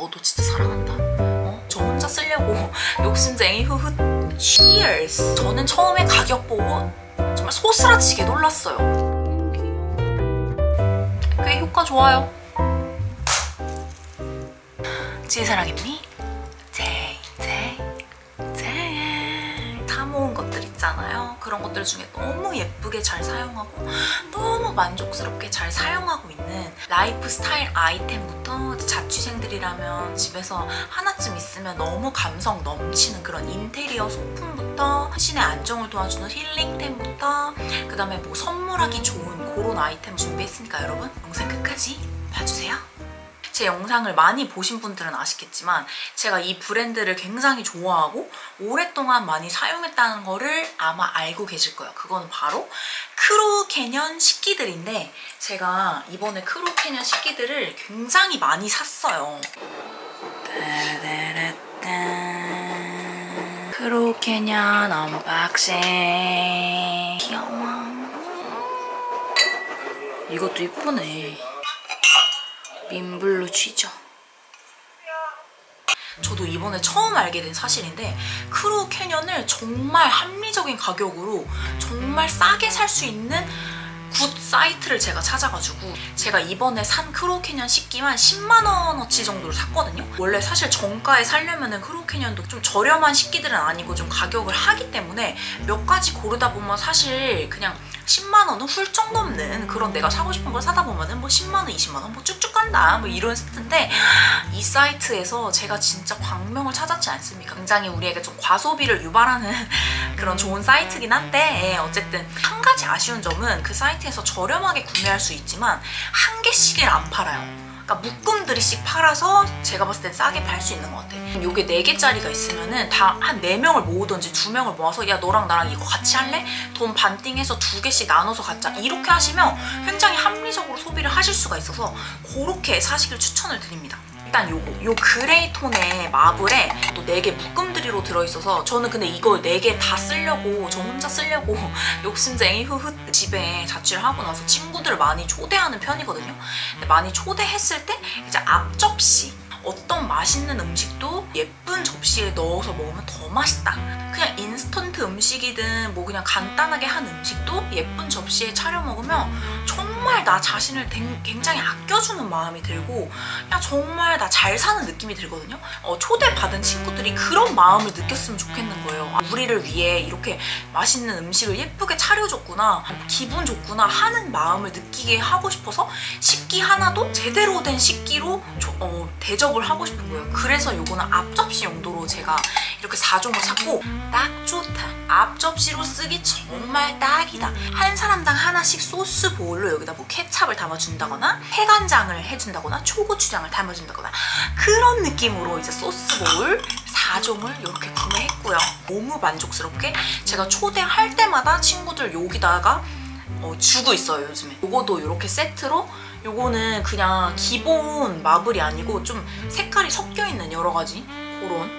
너도 진짜 사랑한다. 어? 저 혼자 쓰려고 욕심쟁이 후후 cheers. 저는 처음에 가격 보고 정말 소스라치게 놀랐어요. 꽤 효과 좋아요. 지사랑했니? 있잖아요. 그런 것들 중에 너무 예쁘게 잘 사용하고 너무 만족스럽게 잘 사용하고 있는 라이프 스타일 아이템부터 자취생들이라면 집에서 하나쯤 있으면 너무 감성 넘치는 그런 인테리어 소품부터 심신의 안정을 도와주는 힐링템부터 그 다음에 뭐 선물하기 좋은 그런 아이템 준비했으니까 여러분 영상 끝까지 봐주세요. 제 영상을 많이 보신 분들은 아시겠지만 제가 이 브랜드를 굉장히 좋아하고 오랫동안 많이 사용했다는 거를 아마 알고 계실 거예요. 그건 바로 크로 캐년 식기들인데 제가 이번에 크로 캐년 식기들을 굉장히 많이 샀어요. Crow Canyon unboxing 귀여워. 이것도 이쁘네. 민블루 취저. 저도 이번에 처음 알게 된 사실인데 Crow Canyon을 정말 합리적인 가격으로 정말 싸게 살 수 있는 good 사이트를 제가 찾아가지고 제가 이번에 산 Crow Canyon 식기만 10만 원어치 정도를 샀거든요. 원래 사실 정가에 살려면은 Crow Canyon도 좀 저렴한 식기들은 아니고 좀 가격을 하기 때문에 몇 가지 고르다 보면 사실 그냥 10만 원은 훌쩍 넘는 그런 내가 사고 싶은 걸 사다 보면은 뭐 10만 원, 20만 원 뭐 쭉쭉 간다 뭐 이런 세트인데 이 사이트에서 제가 진짜 광명을 찾았지 않습니까? 굉장히 우리에게 좀 과소비를 유발하는 그런 좋은 사이트긴 한데 어쨌든 한 가지 아쉬운 점은 그 사이트에서 저렴하게 구매할 수 있지만 한 개씩을 안 팔아요. 그러니까 묶음들이씩 팔아서 제가 봤을 땐 싸게 팔 수 있는 것 같아요. 요게 4개짜리가 있으면은 다 한 4명을 모으든지 2명을 모아서 야 너랑 나랑 이거 같이 할래? 돈 반띵해서 2개씩 나눠서 갖자. 이렇게 하시면 굉장히 합리적으로 소비를 하실 수가 있어서 그렇게 사시길 추천을 드립니다. 일단 요거 요 그레이 톤의 마블에 또 4개 묶음들이로 들어있어서 저는 근데 이걸 4개 다 쓰려고 저 혼자 쓰려고 욕심쟁이 후후 집에 자취를 하고 나서 친구들을 많이 초대하는 편이거든요. 근데 많이 초대했을 때 이제 앞접시 어떤 맛있는 음식도 예쁜 접시에 넣어서 먹으면 더 맛있다. 그냥 인스턴트 음식이든 뭐 그냥 간단하게 한 음식도 예쁜 접시에 차려 먹으면 정말 나 자신을 굉장히 아껴주는 마음이 들고 그냥 정말 나 잘 사는 느낌이 들거든요. 어, 초대받은 친구들이 그런 마음을 느꼈으면 좋겠는 거예요. 아, 우리를 위해 이렇게 맛있는 음식을 예쁘게 차려줬구나, 기분 좋구나 하는 마음을 느끼게 하고 싶어서 식기 하나도 제대로 된 식기로 어, 대접 을 하고 싶은 거예요. 그래서 요거는 앞접시 용도로 제가 이렇게 4종을 샀고 딱 좋다. 앞접시로 쓰기 정말 딱이다. 한 사람당 하나씩 소스 볼로 여기다 뭐 케찹을 담아준다거나 해간장을 해준다거나 초고추장을 담아준다거나 그런 느낌으로 이제 소스 볼 4종을 이렇게 구매했고요. 너무 만족스럽게 제가 초대할 때마다 친구들 여기다가 어, 주고 있어요 요즘에. 요거도 이렇게 세트로 요거는 그냥 기본 마블이 아니고 좀 색깔이 섞여있는 여러 가지 그런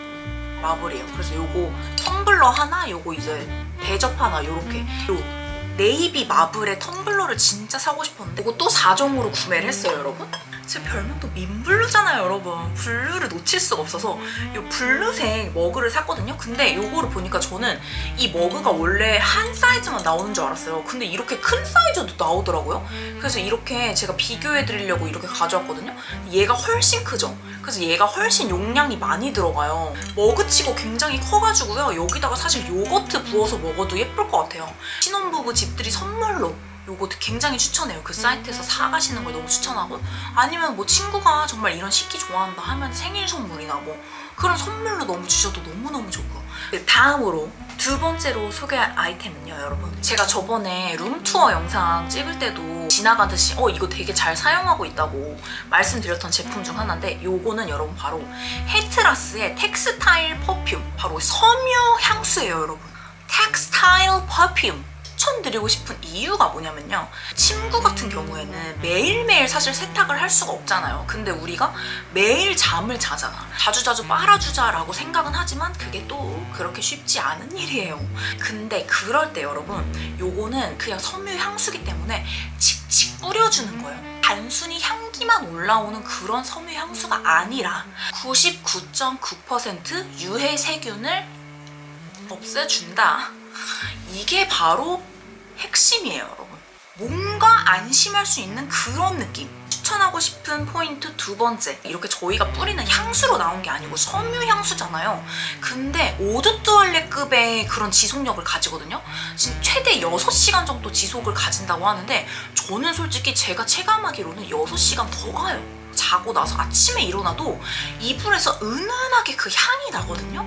marble이에요. 그래서 요거 텀블러 하나, 요거 이제 대접 하나 요렇게 요 네이비 marble의 텀블러를 진짜 사고 싶었는데 이거 또 4종으로 구매를 했어요 여러분 제 별명도 민블루잖아요 여러분. 블루를 놓칠 수가 없어서 이 블루색 머그를 샀거든요. 근데 이거를 보니까 저는 이 머그가 원래 한 사이즈만 나오는 줄 알았어요. 근데 이렇게 큰 사이즈도 나오더라고요. 그래서 이렇게 제가 비교해 드리려고 이렇게 가져왔거든요. 얘가 훨씬 크죠? 그래서 얘가 훨씬 용량이 많이 들어가요. 머그치고 굉장히 커가지고요. 여기다가 사실 요거트 부어서 먹어도 예쁠 것 같아요. 신혼부부 집들이 선물로 요거 굉장히 추천해요. 그 사이트에서 사가시는 걸 너무 추천하고. 아니면 뭐 친구가 정말 이런 식기 좋아한다 하면 생일 선물이나 뭐 그런 선물로 너무 주셔도 너무너무 좋고. 다음으로 두 번째로 소개할 아이템은요 여러분. 제가 저번에 룸투어 영상 찍을 때도 지나가듯이 어 이거 되게 잘 사용하고 있다고 말씀드렸던 제품 중 하나인데 요거는 여러분 바로 헤트라스의 텍스타일 퍼퓸. 바로 섬유 향수예요 여러분. 텍스타일 퍼퓸 추천드리고 싶은 이유가 뭐냐면요. 침구 같은 경우에는 매일매일 사실 세탁을 할 수가 없잖아요. 근데 우리가 매일 잠을 자잖아. 자주자주 빨아주자 라고 생각은 하지만 그게 또 그렇게 쉽지 않은 일이에요. 근데 그럴 때 여러분 요거는 그냥 섬유 향수기 때문에 칙칙 뿌려주는 거예요. 단순히 향기만 올라오는 그런 섬유 향수가 아니라 99.9% 유해 세균을 없애준다. 이게 바로 핵심이에요, 여러분. 뭔가 안심할 수 있는 그런 느낌. 추천하고 싶은 포인트 두 번째. 이렇게 저희가 뿌리는 향수로 나온 게 아니고 섬유 향수잖아요. 근데 오드뚜알레급의 그런 지속력을 가지거든요. 지금 최대 6시간 정도 지속을 가진다고 하는데 저는 솔직히 제가 체감하기로는 6시간 더 가요. 자고 나서 아침에 일어나도 이불에서 은은하게 그 향이 나거든요.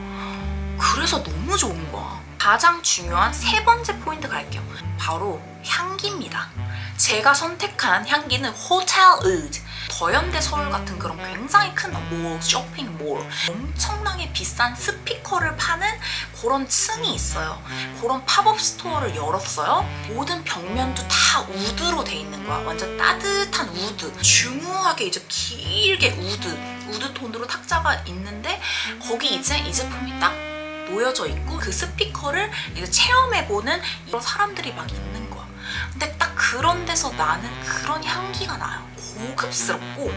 그래서 너무 좋은 거야. 가장 중요한 세 번째 포인트 갈게요. 바로 향기입니다. 제가 선택한 향기는 호텔 wood. 더현대 서울 같은 그런 굉장히 큰 몰, 쇼핑몰 엄청나게 비싼 스피커를 파는 그런 층이 있어요. 그런 pop-up store를 열었어요. 모든 벽면도 다 wood로 돼 있는 거야. 완전 따뜻한 wood. 중후하게 이제 길게 wood, wood 톤으로 탁자가 있는데 거기 이제 이 제품이 딱 놓여져 있고 그 스피커를 이제 체험해보는 이런 사람들이 막 있는 거야. 근데 딱 그런 데서 나는 그런 향기가 나요. 고급스럽고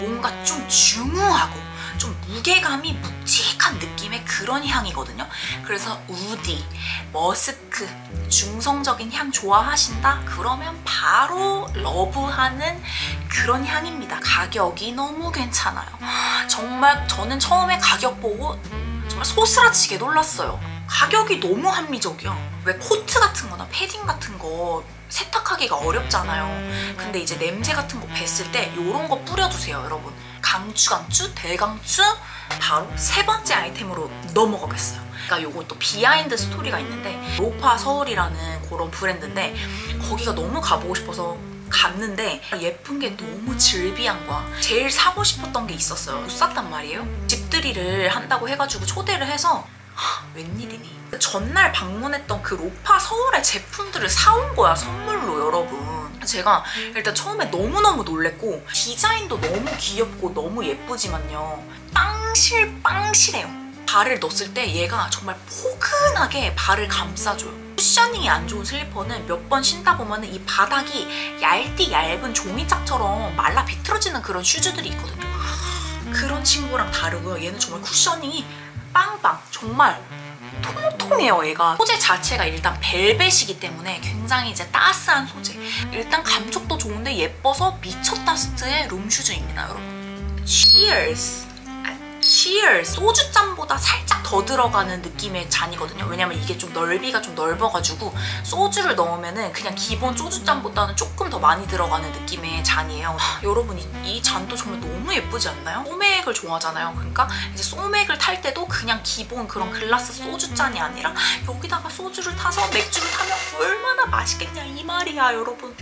뭔가 좀 중후하고 좀 무게감이 묵직한 느낌의 그런 향이거든요. 그래서 우디, 머스크, 중성적인 향 좋아하신다? 그러면 바로 러브하는 그런 향입니다. 가격이 너무 괜찮아요. 정말 저는 처음에 가격 보고 정말 소스라치게 놀랐어요. 가격이 너무 합리적이야. 왜 코트 같은 거나 패딩 같은 거 세탁하기가 어렵잖아요. 근데 이제 냄새 같은 거 뱄을 때 이런 거 뿌려주세요, 여러분. 강추, 강추, 대강추. 바로 세 번째 아이템으로 넘어가겠어요. 그러니까 또 behind story가 있는데 로파 서울이라는 그런 브랜드인데 거기가 너무 가보고 싶어서 갔는데 예쁜 게 너무 즐비한 거야. 제일 사고 싶었던 게 있었어요. 못 샀단 말이에요. 집들이를 한다고 해가지고 초대를 해서 하, 웬일이니. 전날 방문했던 그 로파 서울의 제품들을 사온 거야 선물로 여러분. 제가 일단 처음에 너무너무 놀랬고 디자인도 너무 귀엽고 너무 예쁘지만요. 빵실 빵실해요. 발을 넣었을 때 얘가 정말 포근하게 발을 감싸줘요. 쿠셔닝이 안 좋은 슬리퍼는 몇 번 신다 보면 이 바닥이 얇디 얇은 종이짝처럼 말라 비틀어지는 그런 슈즈들이 있거든요. 그런 친구랑 다르고요. 얘는 정말 쿠셔닝이 빵빵 정말 통통해요 얘가 소재 자체가 일단 벨벳이기 때문에 굉장히 이제 따스한 소재 일단 감촉도 좋은데 예뻐서 미쳤다 스트의 룸슈즈입니다 여러분 Cheers Cheers 소주잔보다 살짝 더 들어가는 느낌의 잔이거든요. 왜냐면 이게 좀 넓이가 좀 넓어가지고 소주를 넣으면은 그냥 기본 소주잔보다는 조금 더 많이 들어가는 느낌의 잔이에요. 하, 여러분 이, 이 잔도 정말 너무 예쁘지 않나요? 소맥을 좋아하잖아요 그러니까? 이제 소맥을 탈 때도 그냥 기본 그런 글라스 소주잔이 아니라 여기다가 소주를 타서 맥주를 타면 얼마나 맛있겠냐 이 말이야 여러분.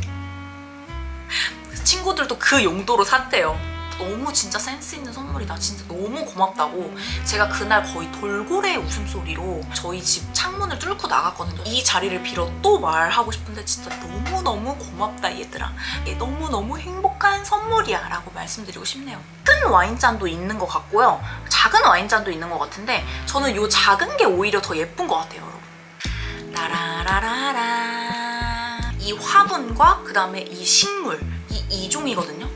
친구들도 그 용도로 샀대요 너무 진짜 센스 있는 선물이다. 진짜 너무 고맙다고 제가 그날 거의 돌고래 웃음소리로 저희 집 창문을 뚫고 나갔거든요. 이 자리를 빌어 또 말하고 싶은데 진짜 너무너무 고맙다 얘들아. 너무너무 행복한 선물이야 라고 말씀드리고 싶네요. 큰 와인잔도 있는 것 같고요. 작은 와인잔도 있는 것 같은데 저는 이 작은 게 오히려 더 예쁜 것 같아요. 여러분. 라라라라라 이 화분과 그 다음에 이 식물 이 이종이거든요.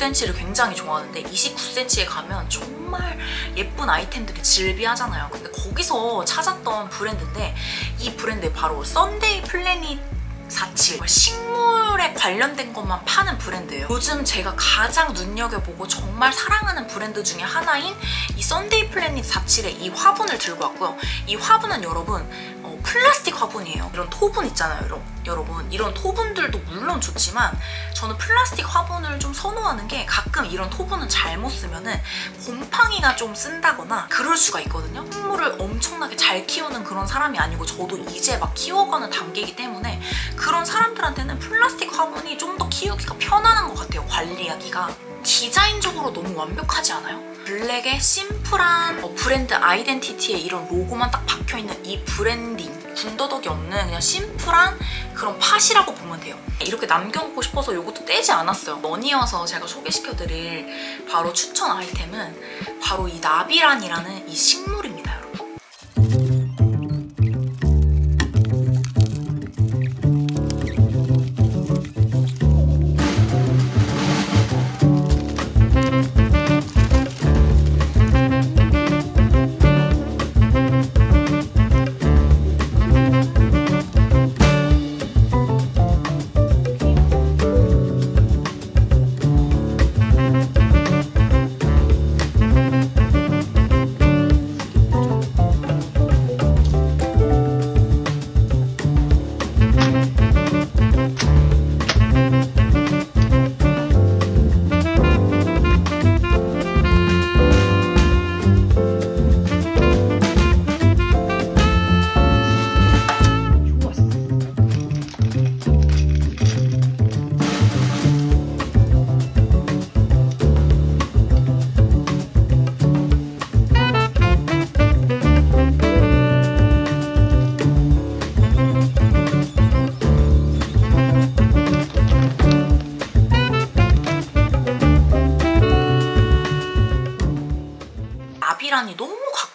29cm를 굉장히 좋아하는데 29cm에 가면 정말 예쁜 아이템들이 즐비하잖아요. 근데 거기서 찾았던 브랜드인데 이 브랜드 바로 Sunday Planet 47 식물에 관련된 것만 파는 브랜드예요. 요즘 제가 가장 눈여겨보고 정말 사랑하는 브랜드 중에 하나인 이 Sunday Planet 47의 이 화분을 들고 왔고요. 이 화분은 여러분 어, 플라스틱 화분이에요. 이런 토분 있잖아요, 여러분. 이런 토분들도 물론 좋지만 저는 플라스틱 화분을 좀 선호하는 게 가끔 이런 토분은 잘못 쓰면 은 곰팡이가 좀 쓴다거나 그럴 수가 있거든요. 식물을 엄청나게 잘 키우는 그런 사람이 아니고 저도 이제 막 키워가는 단계이기 때문에 그런 사람들한테는 플라스틱 화분이 좀 더 키우기가 편안한 것 같아요, 관리하기가. 디자인적으로 너무 완벽하지 않아요? 블랙의 심플한 어, 브랜드 identity에 이런 로고만 딱 박혀있는 이 브랜딩 군더더기 없는 그냥 심플한 그런 pot이라고 보면 돼요. 이렇게 남겨놓고 싶어서 이것도 떼지 않았어요. 머니여서 제가 소개시켜드릴 바로 추천 아이템은 바로 이 나비란이라는 이 식물입니다,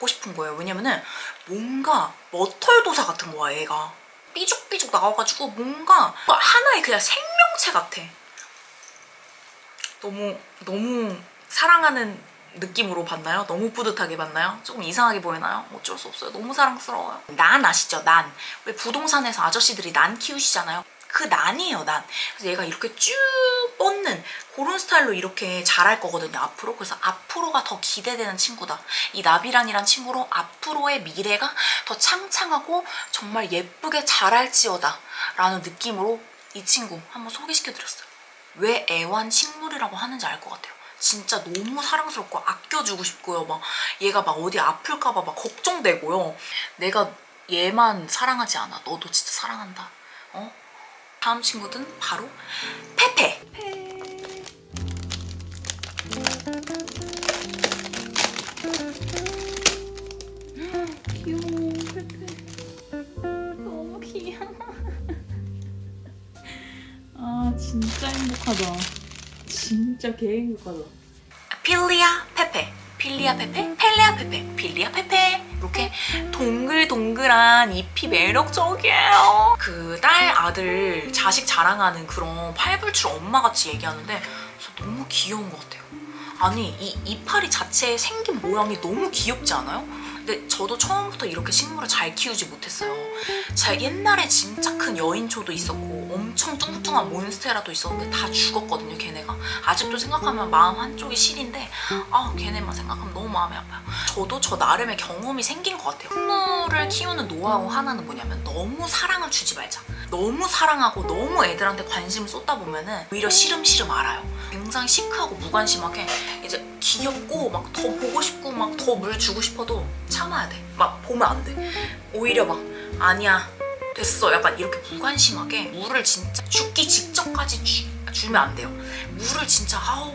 갖고 싶은 거예요. 왜냐면은 뭔가 머털도사 같은 거야, 얘가. 삐죽삐죽 나와가지고 뭔가 하나의 그냥 생명체 같아. 너무, 너무 사랑하는 느낌으로 봤나요? 너무 뿌듯하게 봤나요? 조금 이상하게 보이나요? 어쩔 수 없어요. 너무 사랑스러워요. 난 아시죠? 난. 왜 부동산에서 아저씨들이 난 키우시잖아요? 그 난이에요, 난. 그래서 얘가 이렇게 쭉 뻗는 그런 스타일로 이렇게 자랄 거거든요, 앞으로. 그래서 앞으로가 더 기대되는 친구다. 이 나비란이란 친구로 앞으로의 미래가 더 창창하고 정말 예쁘게 자랄지어다. 라는 느낌으로 이 친구 한번 소개시켜드렸어요. 왜 애완 식물이라고 하는지 알 것 같아요. 진짜 너무 사랑스럽고 아껴주고 싶고요. 막 얘가 막 어디 아플까봐 막 걱정되고요. 내가 얘만 사랑하지 않아. 너도 진짜 사랑한다. 어? 다음 친구는 바로 페페. 귀여워 페페. 너무 귀여워. 아 진짜 행복하다. 진짜 개 행복하다. 필리아 페페. 필리아 페페, 펠레아 페페, 필리아 페페 이렇게 동글동글한 잎이 매력적이에요. 그 딸 아들 자식 자랑하는 그런 팔불출 엄마같이 얘기하는데 저 너무 귀여운 것 같아요. 아니 이 이파리 자체의 생긴 모양이 너무 귀엽지 않아요? 근데 저도 처음부터 이렇게 식물을 잘 키우지 못했어요. 제가 옛날에 진짜 큰 여인초도 있었고 엄청 뚱뚱한 몬스테라도 있었는데 다 죽었거든요, 걔네가. 아직도 생각하면 마음 한쪽이 시린데 아, 걔네만 생각하면 너무 마음이 아파요. 저도 저 나름의 경험이 생긴 것 같아요. 식물을 키우는 노하우 하나는 뭐냐면 너무 사랑을 주지 말자. 너무 사랑하고 너무 애들한테 관심을 쏟다 보면은 오히려 시름시름 알아요. 굉장히 시크하고 무관심하게 이제 귀엽고 막 더 보고 싶고 막 더 물 주고 싶어도 참아야 돼. 막 보면 안 돼. 오히려 막 아니야 됐어 약간 이렇게 무관심하게 물을 진짜 죽기 직전까지 주, 주면 안 돼요. 물을 진짜 아우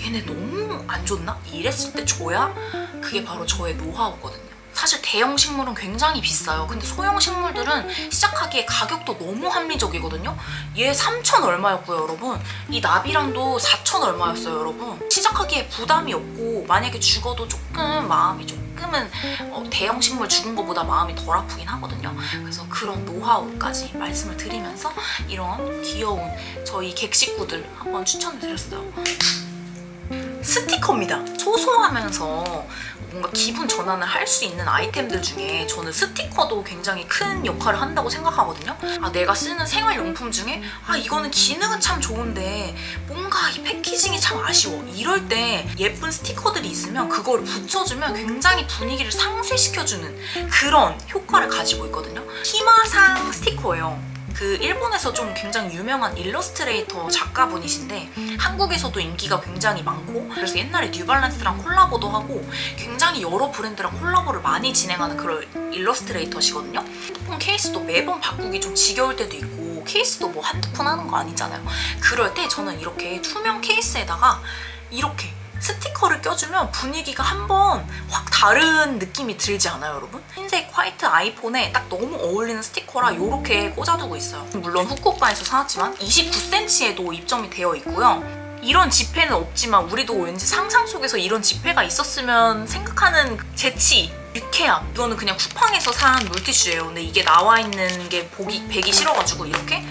얘네 너무 안 줬나? 이랬을 때 줘야 그게 바로 저의 노하우거든요. 사실 대형 식물은 굉장히 비싸요. 근데 소형 식물들은 시작하기에 가격도 너무 합리적이거든요. 얘 3천 얼마였고요, 여러분. 이 나비랑도 4천 얼마였어요, 여러분. 시작하기에 부담이 없고 만약에 죽어도 조금 마음이 조금은 어, 대형 식물 죽은 것보다 마음이 덜 아프긴 하거든요. 그래서 그런 노하우까지 말씀을 드리면서 이런 귀여운 저희 객식구들 한번 추천을 드렸어요. 스티커입니다. 소소하면서 뭔가 기분 전환을 할 수 있는 아이템들 중에 저는 스티커도 굉장히 큰 역할을 한다고 생각하거든요. 아 내가 쓰는 생활용품 중에 아 이거는 기능은 참 좋은데 뭔가 이 packaging이 참 아쉬워. 이럴 때 예쁜 스티커들이 있으면 그걸 붙여주면 굉장히 분위기를 상쇄시켜주는 그런 효과를 가지고 있거든요. 히마상 스티커예요. 그 일본에서 좀 굉장히 유명한 일러스트레이터 작가분이신데 한국에서도 인기가 굉장히 많고 그래서 옛날에 New Balance랑 콜라보도 하고 굉장히 여러 브랜드랑 콜라보를 많이 진행하는 그런 일러스트레이터시거든요. 핸드폰 케이스도 매번 바꾸기 좀 지겨울 때도 있고 케이스도 뭐 한두 푼 하는 거 아니잖아요. 그럴 때 저는 이렇게 투명 케이스에다가 이렇게 스티커를 껴주면 분위기가 한번 확 다른 느낌이 들지 않아요, 여러분? 흰색 화이트 아이폰에 딱 너무 어울리는 스티커라 이렇게 꽂아두고 있어요. 물론 후쿠오카에서 사왔지만 29cm에도 입점이 되어 있고요. 이런 지폐는 없지만 우리도 왠지 상상 속에서 이런 지폐가 있었으면 생각하는 재치, 유쾌함 이거는 그냥 쿠팡에서 산 물티슈예요. 근데 이게 나와 있는 게 보기 배기 싫어가지고 이렇게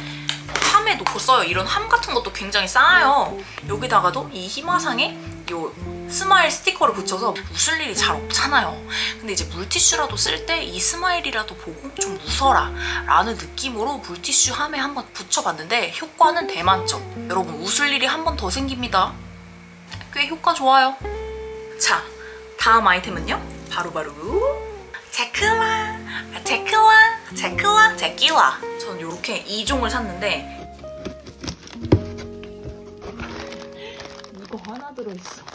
함에 놓고 써요. 이런 함 같은 것도 굉장히 싸요. 여기다가도 이 히마상의 요 스마일 스티커를 붙여서 웃을 일이 잘 없잖아요. 근데 이제 물티슈라도 쓸 때 이 스마일이라도 보고 좀 웃어라 라는 느낌으로 물티슈 함에 한번 붙여봤는데 효과는 대만점. 여러분 웃을 일이 한 번 더 생깁니다. 꽤 효과 좋아요. 자, 다음 아이템은요. 바로바로 Tekla, 제크라, 제크라, 제키라. 전 이렇게 2종을 샀는데 거 하나 들어있어.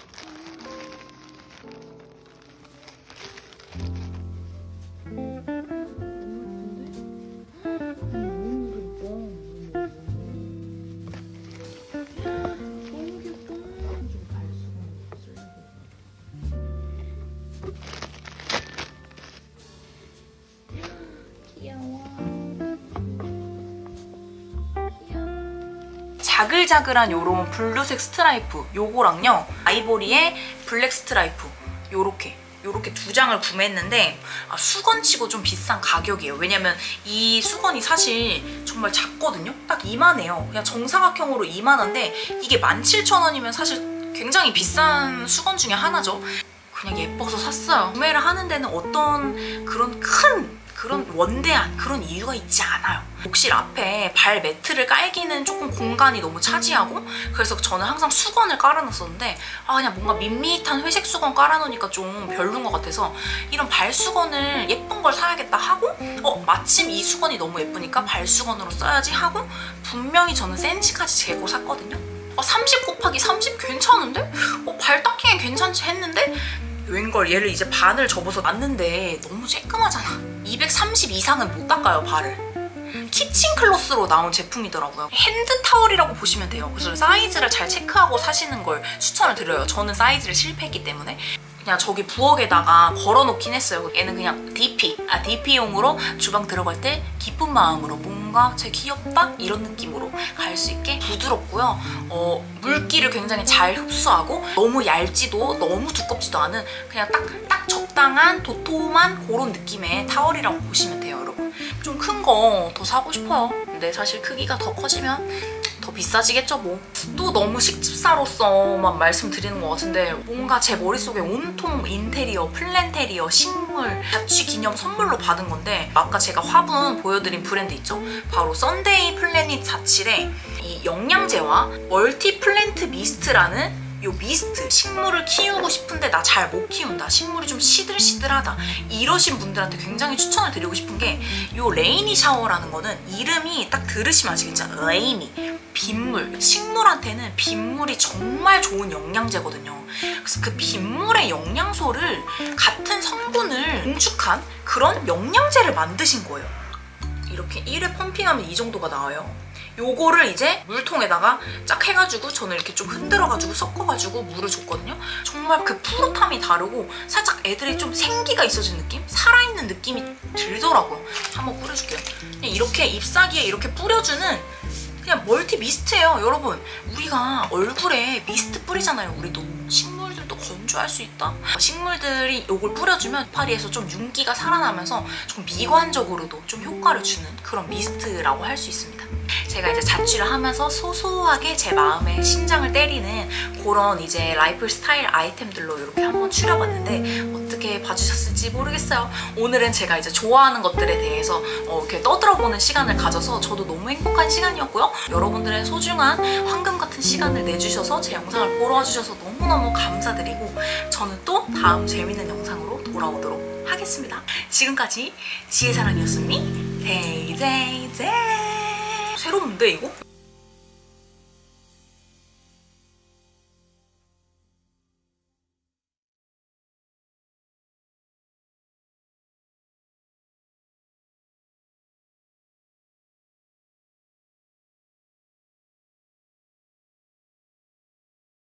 자글자글한 요런 블루색 스트라이프 요거랑요. 아이보리의 블랙 스트라이프. 요렇게. 요렇게 두 장을 구매했는데 아, 수건치고 좀 비싼 가격이에요. 왜냐면 이 수건이 사실 정말 작거든요? 딱 이만해요. 그냥 정사각형으로 이만한데 이게 17,000원이면 사실 굉장히 비싼 수건 중에 하나죠? 그냥 예뻐서 샀어요. 구매를 하는 데는 어떤 그런 큰 그런 원대한 그런 이유가 있지 않아요. 욕실 앞에 발 매트를 깔기는 조금 공간이 너무 차지하고 그래서 저는 항상 수건을 깔아놨었는데 아 그냥 뭔가 밋밋한 회색 수건 깔아놓으니까 좀 별론 것 같아서 이런 발 수건을 예쁜 걸 사야겠다 하고 어 마침 이 수건이 너무 예쁘니까 발 수건으로 써야지 하고 분명히 저는 센치까지 재고 샀거든요. 어, 30 곱하기 30 괜찮은데? 어, 발 닦기엔 괜찮지 했는데 웬걸 얘를 이제 반을 접어서 놨는데 너무 쬐끔하잖아 230 이상은 못 닦아요 발을 kitchen cloth로 나온 제품이더라고요 hand towel이라고 보시면 돼요 그래서 사이즈를 잘 체크하고 사시는 걸 추천을 드려요 저는 사이즈를 실패했기 때문에 그냥 저기 부엌에다가 걸어놓긴 했어요. 얘는 그냥 DP, 아 DP용으로 주방 들어갈 때 기쁜 마음으로 뭔가 쟤 귀엽다 이런 느낌으로 갈 수 있게 부드럽고요. 어, 물기를 굉장히 잘 흡수하고 너무 얇지도 너무 두껍지도 않은 그냥 딱 딱 적당한 도톰한 그런 느낌의 타월이라고 보시면 돼요. 좀 큰 거 더 사고 싶어요. 근데 사실 크기가 더 커지면 더 비싸지겠죠 뭐. 또 너무 식집사로서만 말씀드리는 것 같은데 뭔가 제 머릿속에 온통 인테리어, 플랜테리어, 식물, 자취 기념 선물로 받은 건데 아까 제가 화분 보여드린 브랜드 있죠? 바로 Sunday Planet 47의 이 영양제와 multi plant mist라는 요 미스트 식물을 키우고 싶은데 나 잘 못 키운다. 식물이 좀 시들시들하다. 이러신 분들한테 굉장히 추천을 드리고 싶은 게 요 레이니 샤워라는 거는 이름이 딱 들으시면 아시겠죠? 레이니. 빗물. 식물한테는 빗물이 정말 좋은 영양제거든요. 그래서 그 빗물의 영양소를 같은 성분을 응축한 그런 영양제를 만드신 거예요. 이렇게 1회 펌핑하면 이 정도가 나와요. 요거를 이제 물통에다가 쫙 해가지고 저는 이렇게 좀 흔들어가지고 섞어가지고 물을 줬거든요. 정말 그 푸릇함이 다르고 살짝 애들이 좀 생기가 있어진 느낌? 살아있는 느낌이 들더라고요. 한번 뿌려줄게요. 이렇게 잎사귀에 이렇게 뿌려주는 그냥 멀티 미스트예요, 여러분. 우리가 얼굴에 미스트 뿌리잖아요, 우리도. 식물들도 건조할 수 있다. 식물들이 이걸 뿌려주면 파리에서 좀 윤기가 살아나면서 좀 미관적으로도 좀 효과를 주는 그런 미스트라고 할 수 있습니다. 제가 이제 자취를 하면서 소소하게 제 마음에 심장을 때리는 그런 이제 라이프 스타일 아이템들로 이렇게 한번 추려봤는데 어떻게 봐주셨을지 모르겠어요. 오늘은 제가 이제 좋아하는 것들에 대해서 어, 이렇게 떠들어보는 시간을 가져서 저도 너무 행복한 시간이었고요. 여러분들의 소중한 황금 같은 시간을 내주셔서 제 영상을 보러 와주셔서 너무너무 감사드리고 저는 또 다음 재밌는 영상으로 돌아오도록 하겠습니다. 지금까지 지혜사랑이었습니? 데이데이데이 새로운데 이거?